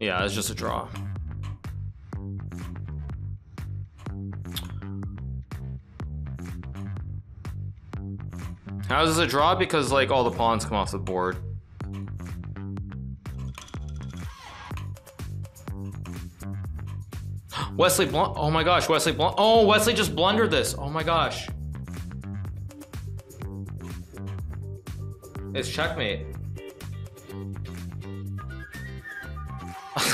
Yeah, it's just a draw. How is this a draw? Because like all the pawns come off the board. Wesley Blunt. Oh my gosh, Wesley Blunt. Oh, Wesley just blundered this. Oh my gosh. It's checkmate.